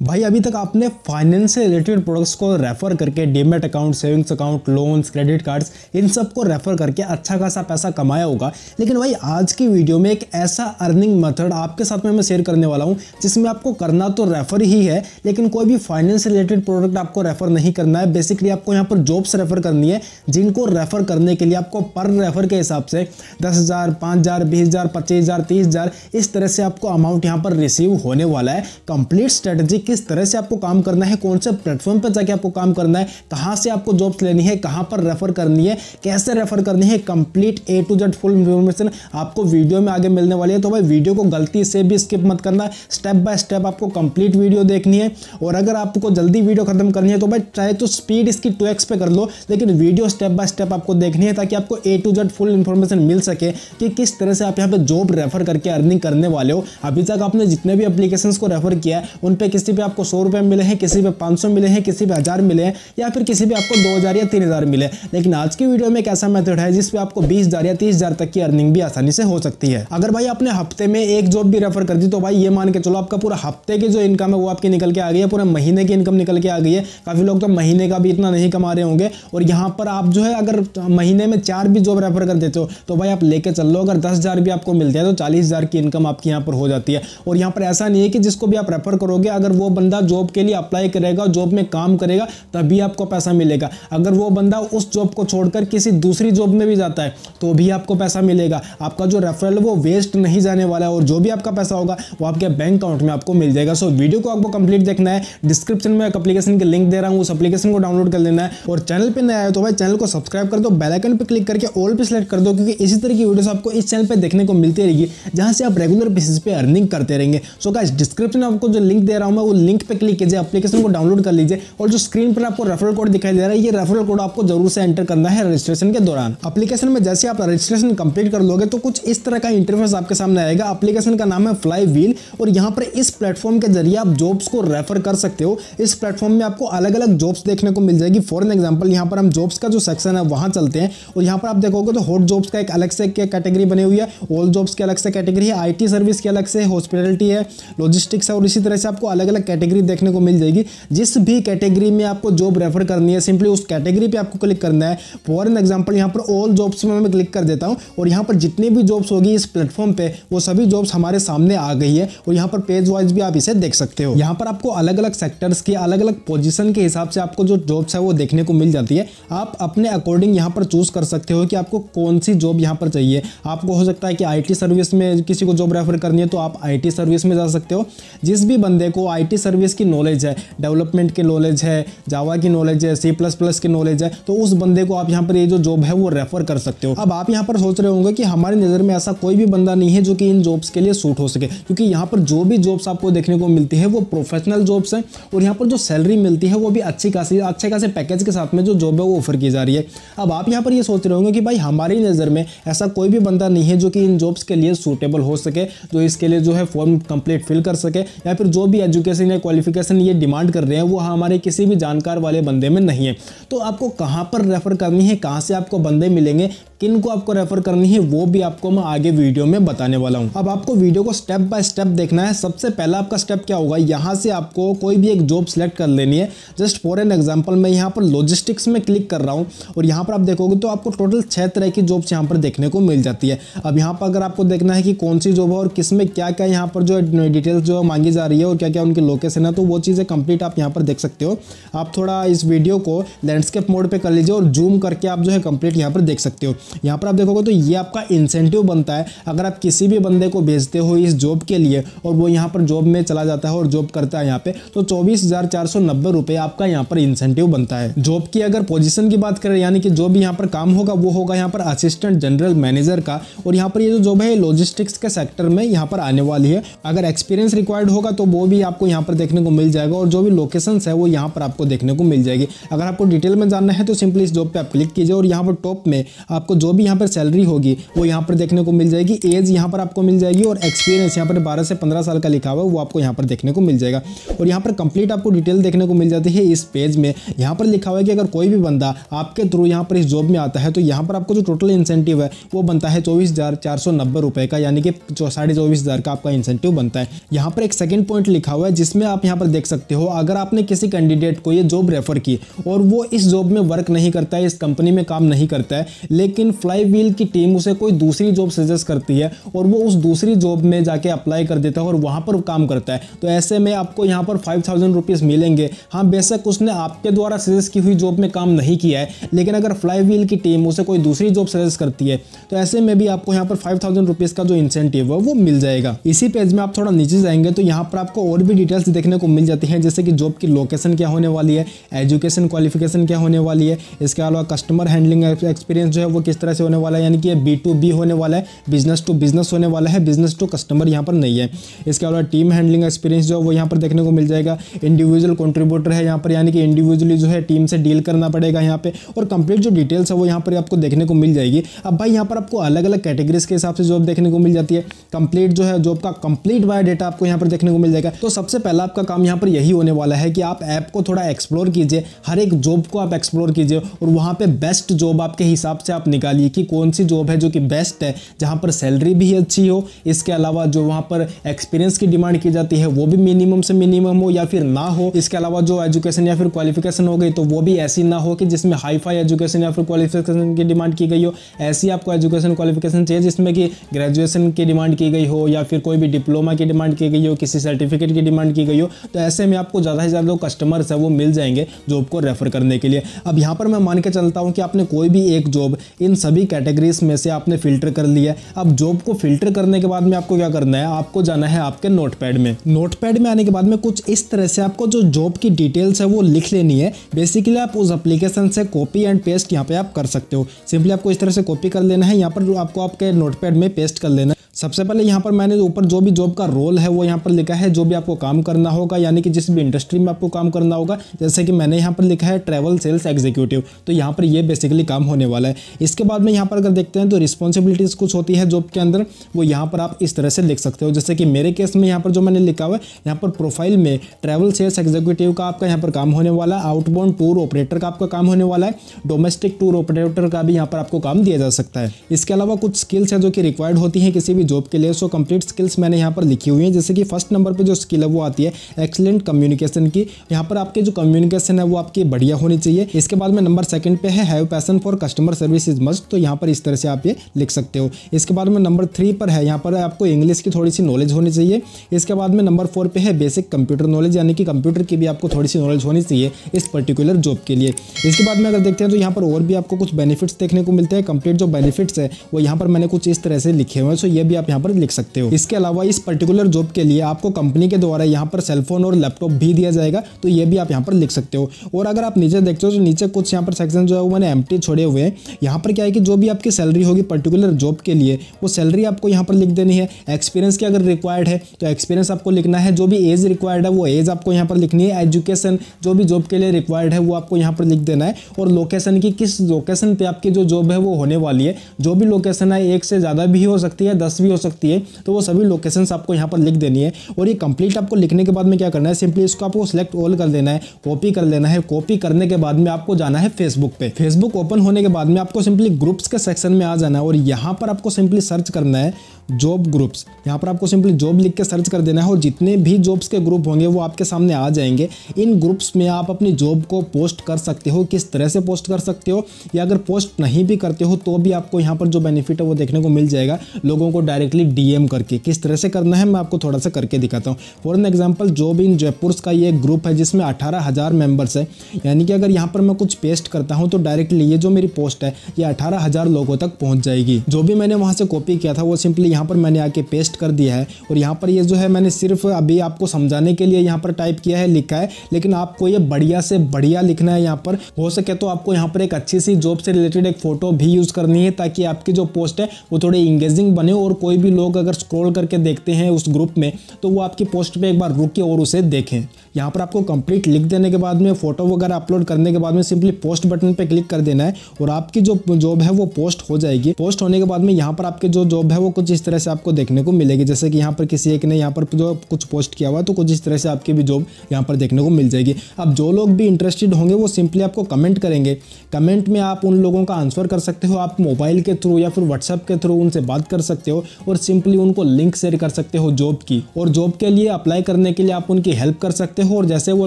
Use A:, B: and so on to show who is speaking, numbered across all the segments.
A: भाई, अभी तक आपने फाइनेंस से रिलेटेड प्रोडक्ट्स को रेफर करके demat account savings account loans credit cards इन सबको रेफर करके अच्छा खासा पैसा कमाया होगा। लेकिन भाई, आज की वीडियो में एक ऐसा अर्निंग मेथड आपके साथ में मैं शेयर करने वाला हूँ, जिसमें आपको करना तो रेफर ही है, लेकिन कोई भी फाइनेंस से रिलेटेड प्रोडक्ट आपको रेफर नहीं करना है। बेसिकली आपको यहाँ पर जॉब्स रेफर करनी है, जिनको रेफर करने के लिए आपको पर रेफर के हिसाब से दस हज़ार, पाँच हज़ार, बीस हज़ार, पच्चीस हज़ार, तीस हज़ार, इस तरह से आपको अमाउंट यहाँ पर रिसीव होने वाला है। कंप्लीट स्ट्रेटजी किस तरह से आपको काम करना है, कौन से प्लेटफॉर्म पर जाके आपको काम करना है, कहाँ से आपको जॉब्स लेनी है, कहाँ पर रेफर करनी है, कैसे रेफर करनी है complete A to Z full information आपको वीडियो में आगे मिलने वाली है। तो भाई वीडियो को गलती से भी स्किप मत करना स्टेप बाय स्टेप आपको कंप्लीट वीडियो देखनी है। और अगर आपको जल्दी वीडियो खत्म करनी है तो भाई चाहे तो स्पीड इसकी टू पे कर लो, लेकिन वीडियो स्टेप बाय स्टेप आपको देखनी है, ताकि आपको A to Z full information मिल सके कि किस तरह से आप यहाँ पे जॉब रेफर करके अर्निंग करने वाले हो। अभी तक आपने जितने भी एप्लीकेशन को रेफर किया है, उन पे किसी पे आपको सौ रुपए मिले हैं, किसी पे पाँच सौ मिले हैं, किसी पे हज़ार मिले हैं, या फिर किसी पे आपको दो हज़ार या तीन हज़ार मिले लेकिन आज की वीडियो में एक ऐसा मेथड है जिसपे आपको बीस हज़ार या तीस हज़ार तक की अर्निंग भी आसानी से हो सकती है। अगर भाई आपने हफ़्ते में एक जॉब भी रेफर कर दी तो भाई ये मान के चलो आपका पूरा हफ़्ते की जो इनकम है वो आपकी निकल के आ गई है, पूरे महीने की इनकम निकल के आ गई है। काफ़ी लोग तो महीने का भी इतना नहीं कमा रहे होंगे। और यहाँ पर आप जो है अगर महीने में चार भी जॉब रेफर कर देते हो तो भाई आप लेके चल लो। अगर दस भी आपको मिलते हैं तो चालीस की इनकम आपकी यहाँ पर हो जाती है। और यहाँ पर ऐसा नहीं है कि जिसको भी आप रेफर करोगे, अगर वो बंदा जॉब के लिए अप्लाई करेगा जॉब में काम करेगा, तभी आपको पैसा मिलेगा। अगर वो बंदा उस जॉब को छोड़कर किसी दूसरी जॉब में भी जाता है तो भी आपको पैसा मिलेगा। आपका जो रेफरल वो वेस्ट नहीं जाने वाला है, और जो भी आपका पैसा होगा, वो आपके बैंक अकाउंट में आपको मिल जाएगा। सो वीडियो को आपको कंप्लीट देखना है। डिस्क्रिप्शन में एक अपलीकेशन के लिंक दे रहा हूँ, उस अपलीकेशन को डाउनलोड कर लेना है। और चैनल पर नया है तो भाई चैनल को सब्सक्राइब कर दो बेलाइकन पर क्लिक करके ऑल पे सिलेक्ट कर दो, क्योंकि इसी तरह की वीडियोस आपको इस चैनल पर देखने को मिलती रहेगी, जहाँ से आप रेगुलर बेसिस पे अर्निंग करते रहेंगे। सो गाइस डिस्क्रिप्शन में आपको जो लिंक दे रहा हूँ, मैं वो लिंक पे क्लिक कीजिए एप्लीकेशन को डाउनलोड कर लीजिए और जो स्क्रीन पर आपको रेफरल कोड दिखाई दे रहा है, ये रेफरल कोड आपको ज़रूर से एंटर करना है रजिस्ट्रेशन के दौरान। एप्लीकेशन में जैसे आप रजिस्ट्रेशन कंप्लीट कर लोगे तो कुछ इस तरह का इंटरफेस आपके सामने आएगा। एप्लीकेशन का नाम है फ्लाई व्हील और यहाँ पर इस प्लेटफॉर्म के ज़रिए आप जॉब्स को रेफर कर सकते हो। इस प्लेटफॉर्म में आपको अलग अलग जॉब्स देखने को मिल जाएगी। फॉर एग्ज़ाम्पल यहाँ पर हम जॉब्स का जो सेक्शन है, वहाँ चलते हैं और यहाँ पर आप देखोगे तो हॉट जॉब्स का एक अलग से कैटेगरी बनी हुई है। ऑल जॉब्स की अलग से कैटेगरी है आईटी सर्विस की अलग से हॉस्पिटलिटी है लॉजिस्टिक्स है और इसी तरह से आपको अलग अलग कैटेगरी देखने को मिल जाएगी। जिस भी कैटेगरी में आपको जॉब रेफर करनी है सिंपली उस कैटेगरी पे आपको क्लिक करना है। फॉर एन एग्ज़ाम्पल यहाँ पर ऑल जॉब्स में मैं क्लिक कर देता हूँ और यहाँ पर जितनी भी जॉब्स होगी इस प्लेटफॉर्म पे, वो सभी जॉब्स हमारे सामने आ गई है और यहाँ पर पेज वाइज भी आप इसे देख सकते हो। यहाँ पर आपको अलग अलग सेक्टर्स की अलग अलग पोजिशन के हिसाब से आपको जो जॉब्स है वो देखने को मिल जाती है। आप अपने अकॉर्डिंग यहाँ पर चूज़ कर सकते हो कि आपको कौन सी जॉब यहाँ पर चाहिए। आपको हो सकता है कि आईटी सर्विस में किसी को जॉब रेफर करनी है तो आप आईटी सर्विस में जा सकते हो। जिस भी बंदे को आई सर्विस की नॉलेज है डेवलपमेंट की नॉलेज है जावा की नॉलेज है सी प्लस प्लस की नॉलेज है तो उस बंदे को आप यहाँ पर ये जो जॉब है वो रेफर कर सकते हो। अब आप यहाँ पर सोच रहे होंगे कि हमारी नज़र में ऐसा कोई भी बंदा नहीं है जो कि इन जॉब्स के लिए सूट हो सके, क्योंकि यहाँ पर जो भी जॉब्स आपको देखने को मिलती है वो प्रोफेशनल जॉब्स हैं, और यहाँ पर जो सैलरी मिलती है वो भी अच्छी खासी, अच्छे खासे पैकेज के साथ में जो जॉब है वो ऑफ़र की जा रही है। अब आप यहाँ पर ये सोच रहे होंगे कि भाई हमारी नज़र में ऐसा कोई भी बंदा नहीं है जो कि इन जॉब्स के लिए सूटेबल हो सके, जो इसके लिए जो है फॉर्म कंप्लीट फिल कर सके, या फिर जो भी एजुकेशन या क्वालिफिकेशन ये डिमांड कर रहे हैं, वो हमारे किसी भी जानकार वाले बंदे में नहीं है। तो आपको कहाँ पर रेफर करनी है, कहाँ से आपको बंदे मिलेंगे, किन को आपको रेफर करनी है, वो भी आपको मैं आगे वीडियो में बताने वाला हूँ। अब आपको वीडियो को स्टेप बाय स्टेप देखना है। सबसे पहला आपका स्टेप क्या होगा? यहाँ से आपको कोई भी एक जॉब सेलेक्ट कर लेनी है। जस्ट फॉर एन एग्ज़ाम्पल मैं यहाँ पर लॉजिस्टिक्स में क्लिक कर रहा हूँ। और यहाँ पर आप देखोगे तो आपको टोटल छः तरह की जॉब्स यहाँ पर देखने को मिल जाती है। अब यहाँ पर अगर आपको देखना है कि कौन सी जॉब है और किसमें क्या क्या यहाँ पर जो डिटेल्स जो मांगी जा रही है और क्या क्या उनकी लोकेशन है तो वो चीज़ें कंप्लीट आप यहाँ पर देख सकते हो। आप थोड़ा इस वीडियो को लैंडस्केप मोड पर कर लीजिए और जूम करके आप जो है कंप्लीट यहाँ पर देख सकते हो। यहाँ पर आप देखोगे तो ये आपका इंसेंटिव बनता है। अगर आप किसी भी बंदे को भेजते हो इस जॉब के लिए और वो यहाँ पर जॉब में चला जाता है और जॉब करता है यहाँ पे तो चौबीस हज़ार चार सौ नब्बे रुपये आपका यहाँ पर इंसेंटिव बनता है। जॉब की अगर पोजीशन की बात करें, यानी कि जो भी यहाँ पर काम होगा, वो होगा यहाँ पर असिस्टेंट जनरल मैनेजर का। और यहाँ पर ये जो जॉब है लॉजिस्टिक्स के सेक्टर में यहाँ पर आने वाली है। अगर एक्सपीरियंस रिक्वायर्ड होगा तो वो भी आपको यहाँ पर देखने को मिल जाएगा और जो भी लोकेशन है वो यहाँ पर आपको देखने को मिल जाएगी अगर आपको डिटेल में जानना है तो सिंपली इस जॉब पे आप क्लिक कीजिए और यहाँ पर टॉप में आपको जो भी यहाँ पर सैलरी होगी वो यहाँ पर देखने को मिल जाएगी एज यहाँ पर आपको मिल जाएगी और एक्सपीरियंस यहाँ पर बारह से पंद्रह साल का लिखा हुआ है वो आपको यहाँ पर देखने को मिल जाएगा और यहाँ पर कंप्लीट आपको डिटेल देखने को मिल जाती है इस पेज में यहाँ पर लिखा हुआ है कि अगर कोई भी बंदा आपके थ्रू यहाँ पर इस जॉब में आता है तो यहाँ पर आपको जो टोटल इंसेंटिव है वो बनता है चौबीस हज़ार चार सौ नब्बे रुपये का यानी कि साढ़े चौबीस हज़ार का आपका इंसेंटिव बनता है यहाँ पर एक सेकंड पॉइंट लिखा हुआ है जिसमें आप यहाँ पर देख सकते हो, अगर आपने किसी कैंडिडेट को ये जॉब रेफर की और वो इस जॉब में वर्क नहीं करता है, इस कंपनी में काम नहीं करता है, लेकिन फ्लाई व्हील की टीम उसे कोई दूसरी जॉब सजेस्ट करती है और वो उस दूसरी जॉब में जाके अप्लाई कर देता है और वहाँ पर काम करता है तो ऐसे में आपको यहाँ पर फाइव थाउज़ेंड मिलेंगे। हाँ बेशक उसने आपके द्वारा सजेस्ट की हुई जॉब में काम नहीं किया है, लेकिन अगर फ्लाई व्हील की टीम उसे कोई दूसरी जॉब सजेस्ट करती है तो ऐसे में भी आपको यहाँ पर फाइव थाउज़ेंड का जो इंसेंटिव है, वो मिल जाएगा। इसी पेज में आप थोड़ा नीचे जाएँगे तो यहाँ पर आपको और भी डिटेल्स देखने को मिल जाती हैं, जैसे कि जॉब की लोकेशन क्या होने वाली है एजुकेशन क्वालिफिकेशन क्या होने वाली है, इसके अलावा कस्टमर हैंडलिंग एक्सपीरियंस जो है वो किस तरह से होने वाला है, यानी कि बी टू बी होने वाला है बिज़नेस टू बिज़नेस होने वाला है बिज़नेस टू कस्टमर यहाँ पर नहीं है। इसके अलावा टीम हैंडलिंग एक्सपीरियंस जो है वो यहाँ पर देखने को मिल जाएगा इंडिविजुअल कॉन्ट्रीब्यूटर है यहाँ पर, यानी कि इंडिविजुअली जो है टीम से डील करना पड़ेगा यहाँ पे, और कंप्लीट जो डिटेल्स है वो यहाँ पर आपको देखने को मिल जाएगी। अब भाई यहाँ पर आपको अलग अलग कैटेगरीज के हिसाब से जॉब देखने को मिल जाती है। कंप्लीट जो है जॉब का कंप्लीट बायोडेटा आपको यहाँ पर देखने को मिल जाएगा। तो सबसे पहला आपका काम यहाँ पर यही होने वाला है कि आप ऐप को थोड़ा एक्सप्लोर कीजिए। हर एक जॉब को आप एक्सप्लोर कीजिए और वहाँ पे बेस्ट जॉब आपके हिसाब से आप निकालिए कि कौन सी जॉब है जो कि बेस्ट है, जहाँ पर सैलरी भी अच्छी हो। इसके अलावा जो वहाँ पर एक्सपीरियंस की डिमांड की जाती है, वो भी मिनिमम से मिनिमम हो या फिर ना हो। इसके अलावा जो एजुकेशन या फिर क्वालिफिकेशन हो गई तो वो भी ऐसी ना हो कि जिसमें हाई फाई एजुकेशन या फिर क्वालिफिकेशन की डिमांड की गई हो। ऐसी आपको एजुकेशन क्वालिफिकेशन चाहिए जिसमें कि ग्रेजुएशन की डिमांड की गई हो या फिर कोई भी डिप्लोमा की डिमांड की गई हो, किसी सर्टिफिकेट की डिमांड की गई हो तो ऐसे में आपको ज़्यादा से ज़्यादा जो कस्टमर्स है वो मिल जाएँगे जॉब को रेफर करने के लिए। अब यहाँ पर मैं मान के चलता हूँ कि आपने कोई भी एक जॉब इन सभी कैटेगरीज में से आपने फ़िल्टर कर लिया है। अब जॉब को फ़िल्टर करने के बाद में आपको क्या करना है? आपको जाना है आपके नोटपैड में। नोटपैड में आने के बाद में कुछ इस तरह से आपको जो जॉब की डिटेल्स है वो लिख लेनी है। बेसिकली आप उस एप्लीकेशन से कॉपी एंड पेस्ट यहाँ पे आप कर सकते हो। सिंपली आपको इस तरह से कॉपी कर लेना है। यहाँ पर आपको आपके नोटपैड में पेस्ट कर लेना है। सबसे पहले यहाँ पर मैंने ऊपर जो भी जॉब का रोल है वो यहाँ पर लिखा है जो भी आपको काम करना होगा यानी कि जिस भी इंडस्ट्री में आपको काम करना होगा जैसे कि मैंने यहाँ पर लिखा है ट्रैवल सेल्स एग्जीक्यूटिव तो यहाँ पर ये बेसिकली काम होने वाला है इसके बाद में यहाँ पर अगर देखते हैं तो रिस्पॉन्सिबिलिटीज़ कुछ होती है जॉब के अंदर वो यहाँ पर आप इस तरह से लिख सकते हो जैसे कि मेरे केस में यहाँ पर जो मैंने लिखा हुआ है यहाँ पर प्रोफ़ाइल में ट्रैवल सेल्स एग्जीक्यूटिव का आपका यहाँ पर काम होने वाला है आउटबाउंड टूर ऑपरेटर का आपका काम होने वाला है डोमेस्टिक टूर ऑपरेटर का भी यहाँ पर आपको काम दिया जा सकता है इसके अलावा कुछ स्किल्स हैं जो कि रिक्वायर्ड होती हैं किसी भी जॉब के लिए सो कंप्लीट स्किल्स मैंने यहाँ पर लिखी हुई हैं। जैसे कि फ़र्स्ट नंबर पे जो स्किल है, वो आती है एक्सलेंट कम्युनिकेशन की। यहाँ पर आपके जो कम्युनिकेशन है, वो आपकी बढ़िया होनी चाहिए। इसके बाद में नंबर सेकंड पे have passion for customer service is must तो यहाँ पर इस तरह से आप ये लिख सकते हो। इसके बाद में नंबर थ्री पर है, यहाँ पर आपको इंग्लिश की थोड़ी सी नॉलेज होनी चाहिए। इसके बाद में नंबर फोर पे है बेसिक कंप्यूटर नॉलेज यानी कि कंप्यूटर की भी आपको थोड़ी सी नॉलेज होनी चाहिए इस पर्टिकुलर जॉब के लिए। इसके बाद में अगर देखते हैं तो यहाँ पर और भी आपको कुछ बेनिफिट्स देखने को मिलते हैं। कंप्लीट जो बेनिफिट्स है, वो यहाँ पर मैंने कुछ इस तरह से लिखे हुए हैं। सो ये भी आप यहाँ पर लिख सकते हो। इसके अलावा इस पर्टिकुलर जॉब के लिए आपको कंपनी के द्वारा यहाँ पर सेलफोन और लैपटॉप भी दिया जाएगा तो ये भी आप यहाँ पर लिख सकते हो। और अगर आप नीचे देखते हो तो नीचे कुछ यहाँ पर सेक्शन जो है वो मैंने एम छोड़े हुए हैं। यहाँ पर क्या है कि जो भी आपकी सैलरी होगी पर्टिकुलर जॉब के लिए, वो सैलरी आपको यहाँ पर लिख देनी है। एक्सपीरियंस की अगर रिक्वायर्ड है तो एक्सपीरियंस आपको लिखना है। जो भी एज रिक्वायर्ड है, वो एज आपको यहाँ पर लिखनी है। एजुकेशन जो भी जॉब के लिए रिक्वायर्ड है, वो आपको यहाँ पर लिख देना है। और लोकेशन की किस लोकेशन पे आपकी जो जॉब है, वो होने वाली है। जो भी लोकेशन है, एक से ज़्यादा भी हो सकती है, दस भी हो सकती है तो वो सभी लोकेशन आपको यहाँ पर लिख देनी है। और ये कंप्लीट आपको लिखने के बाद में क्या करना है? सिंपली इसको आपको सिलेक्ट ऑल कर देना है कॉपी कर लेना है। कॉपी करने के बाद में आपको जाना है फेसबुक पे। फेसबुक ओपन होने के बाद में आपको सिंपली ग्रुप्स के सेक्शन में आ जाना है और यहाँ पर आपको सिंपली सर्च करना है। जॉब ग्रुप्स यहाँ पर आपको सिंपली जॉब लिख के सर्च कर देना है और जितने भी जॉब्स के ग्रुप होंगे वो आपके सामने आ जाएँगे। इन ग्रुप्स में आप अपनी जॉब को पोस्ट कर सकते हो, किस तरह से पोस्ट कर सकते हो या अगर पोस्ट नहीं भी करते हो तो भी आपको यहाँ पर जो बेनिफिट है वो देखने को मिल जाएगा लोगों को डायरेक्टली डीएम करके। किस तरह से करना है मैं आपको थोड़ा सा करके दिखाता हूँ। For an example job in Jaipur का ये ग्रुप है जिसमें अठारह हज़ार मेंबर्स है। यानी कि अगर यहाँ पर मैं कुछ पेस्ट करता हूँ तो डायरेक्टली ये जो मेरी पोस्ट है, ये अठारह हज़ार लोगों तक पहुँच जाएगी। जो भी मैंने वहाँ से कॉपी किया था वो सिंपली यहाँ पर मैंने आके पेस्ट कर दिया है और यहाँ पर ये जो है मैंने सिर्फ़ अभी आपको समझाने के लिए यहाँ पर टाइप किया है, लिखा है। लेकिन आपको ये बढ़िया से बढ़िया लिखना है यहाँ पर। हो सके तो आपको यहाँ पर एक अच्छी सी जॉब से रिलेटेड एक फ़ोटो भी यूज़ करनी है ताकि आपकी जो पोस्ट है वो थोड़ी इंगेजिंग बने और कोई भी लोग अगर स्क्रॉल करके देखते हैं उस ग्रुप में तो वो आपकी पोस्ट पर एक बार रुके और उसे देखें। यहाँ पर आपको कंप्लीट लिख देने के बाद में फ़ोटो वगैरह अपलोड करने के बाद में सिंपली पोस्ट बटन पे क्लिक कर देना है और आपकी जो जॉब है वो पोस्ट हो जाएगी। पोस्ट होने के बाद में यहाँ पर आपके जो जॉब है वो कुछ इस तरह से आपको देखने को मिलेगी। जैसे कि यहाँ पर किसी एक ने यहाँ पर जो कुछ पोस्ट किया हुआ तो कुछ इस तरह से आपकी भी जॉब यहाँ पर देखने को मिल जाएगी। अब जो लोग भी इंटरेस्टेड होंगे, वो सिंपली आपको कमेंट करेंगे। कमेंट में आप उन लोगों का आंसर कर सकते हो, आप मोबाइल के थ्रू या फिर व्हाट्सएप के थ्रू उनसे बात कर सकते हो और सिंपली उनको लिंक शेयर कर सकते हो जॉब की। और जॉब के लिए अप्लाई करने के लिए आप उनकी हेल्प कर सकते हो। और जैसे वो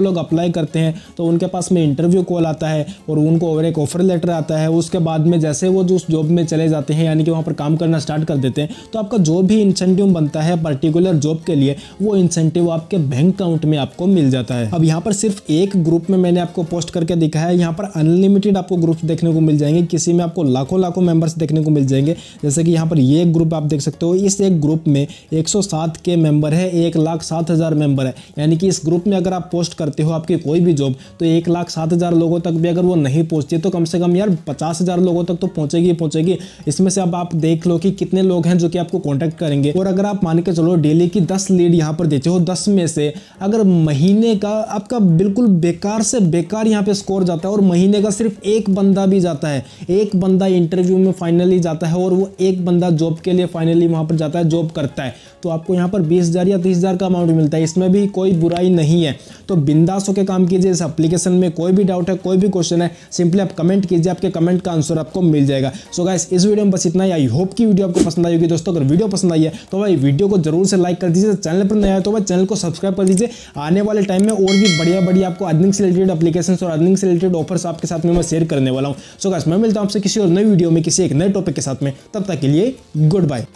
A: लोग अप्लाई करते हैं तो उनके पास में इंटरव्यू कॉल आता है और उनको और एक ऑफ़र लेटर आता है। उसके बाद में जैसे वो जो उस जॉब में चले जाते हैं, यानी कि वहाँ पर काम करना स्टार्ट कर देते हैं तो आपका जो भी इंसेंटिव बनता है पर्टिकुलर जॉब के लिए, वो इंसेंटिव आपके बैंक अकाउंट में आपको मिल जाता है। अब यहाँ पर सिर्फ़ एक ग्रुप में मैंने आपको पोस्ट करके दिखा है। यहाँ पर अनलिमिटेड आपको ग्रुप देखने को मिल जाएँगे। किसी में आपको लाखों लाखों मेंबर्स देखने को मिल जाएँगे। जैसे कि यहाँ पर ये ग्रुप आप देख सकते हो। इस एक ग्रुप में 107 के मेंबर है, एक लाख सात हज़ार मेंबर है। यानी कि इस ग्रुप में अगर आप पोस्ट करते हो आपकी कोई भी जॉब तो एक लाख सात हज़ार लोगों तक भी अगर वो नहीं पहुँचती तो कम से कम यार पचास हज़ार लोगों तक तो पहुंचेगी पहुंचेगी। इसमें से अब आप देख लो कि कितने लोग हैं जो कि आपको कॉन्टैक्ट करेंगे। और अगर आप मान के चलो डेली की दस लीड यहाँ पर देते हो, दस में से, अगर महीने का आपका बिल्कुल बेकार से बेकार यहाँ पे स्कोर जाता है और महीने का सिर्फ़ एक बंदा भी जाता है, एक बंदा इंटरव्यू में फाइनली जाता है और वो एक बंदा जॉब के लिए फाइनली वहाँ पर जाता है जॉब करता है तो आपको यहाँ पर बीस हज़ार या तीस हज़ार का अमाउंट मिलता है। इसमें भी कोई बुराई नहीं है। तो बिंदास होकर काम कीजिए, इस एप्लीकेशन में कोई भी डाउट है, कोई भी क्वेश्चन है सिंपली आप कमेंट कीजिए, आपके कमेंट का आंसर आपको मिल जाएगा। सो so गाइस इस वीडियो में बस इतना ही। आई होप की वीडियो आपको पसंद आई होगी। दोस्तों, अगर वीडियो पसंद आई है तो भाई वीडियो को ज़रूर से लाइक कर दीजिए। चैनल पर नया है तो भाई चैनल को सब्सक्राइब कर दीजिए। आने वाले टाइम में और भी बढ़िया बढ़िया आपको अर्निंग से रिलेटेड अपलीकेशन और अर्निंग से रिलेटेड ऑफर्स आपके साथ में मैं शेयर करने वाला हूँ। सो गैस मैं मिलता हूँ आपसे किसी और नई वीडियो में, किसी एक नए टॉपिक के साथ में। तब तक के लिए गुड बाय